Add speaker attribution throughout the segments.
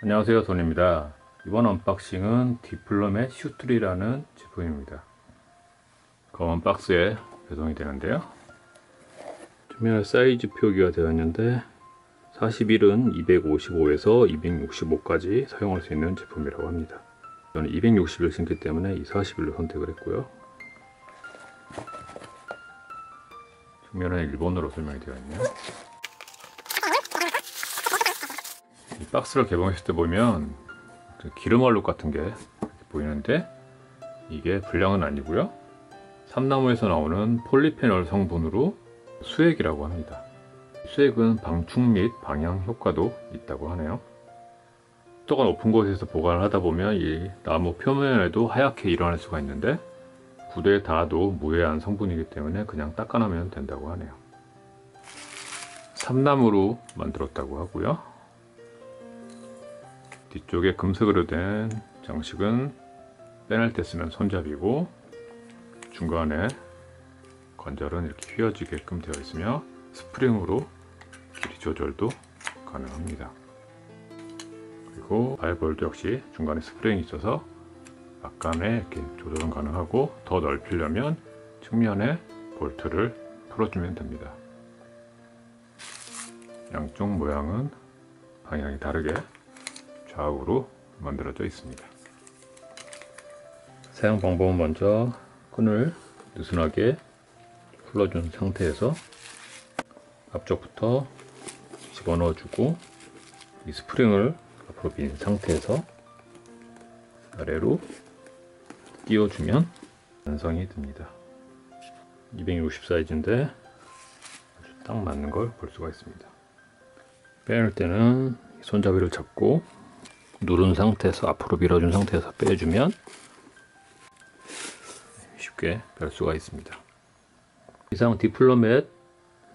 Speaker 1: 안녕하세요 돈입니다. 이번 unboxing은 Diplomat shoe tree라는 제품입니다. 검은 박스에 배송이 되는데요. 주변에 사이즈 표기가 되어 있는데 41은 255에서 265까지 사용할 수 있는 제품이라고 합니다. 저는 260을 신기 때문에 이 41로 선택을 했고요. 측면에 일본어로 설명이 되어 있네요 이 박스를 개봉했을 때 보면 그 기름 얼룩 같은 게 보이는데 이게 불량은 아니고요. 삼나무에서 나오는 폴리페놀 성분으로 수액이라고 합니다. 수액은 방충 및 방향 효과도 있다고 하네요. 습도가 높은 곳에서 보관을 하다 보면 이 나무 표면에도 하얗게 일어날 수가 있는데 구대에 닿아도 무해한 성분이기 때문에 그냥 닦아내면 된다고 하네요. 삼나무로 만들었다고 하고요 뒤쪽에 금색으로 된 장식은 빼낼 때 쓰는 손잡이고 중간에 관절은 이렇게 휘어지게끔 되어 있으며 스프링으로 길이 조절도 가능합니다. 그리고 발볼도 역시 중간에 스프링이 있어서 약간의 이렇게 조절은 가능하고 더 넓히려면 측면에 볼트를 풀어주면 됩니다. 양쪽 모양은 방향이 다르게 좌우로 만들어져 있습니다. 사용 방법은 먼저 끈을 느슨하게 풀어준 상태에서 앞쪽부터 집어넣어 주고 이 스프링을 앞으로 민 상태에서 아래로 띄워주면 완성이 됩니다. 260 사이즈인데 아주 딱 맞는 걸 볼 수가 있습니다. 빼낼 때는 손잡이를 잡고 누른 상태에서 앞으로 밀어준 상태에서 빼주면 쉽게 뺄 수가 있습니다. 이상 디플로멧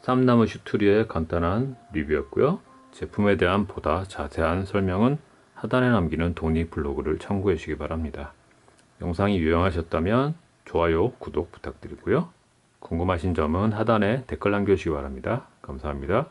Speaker 1: 쌈나무 슈트리의 간단한 리뷰였고요. 제품에 대한 보다 자세한 설명은 하단에 남기는 동의 블로그를 참고해 주시기 바랍니다. 영상이 유용하셨다면 좋아요, 구독 부탁드리고요. 궁금하신 점은 하단에 댓글 남겨주시기 바랍니다. 감사합니다.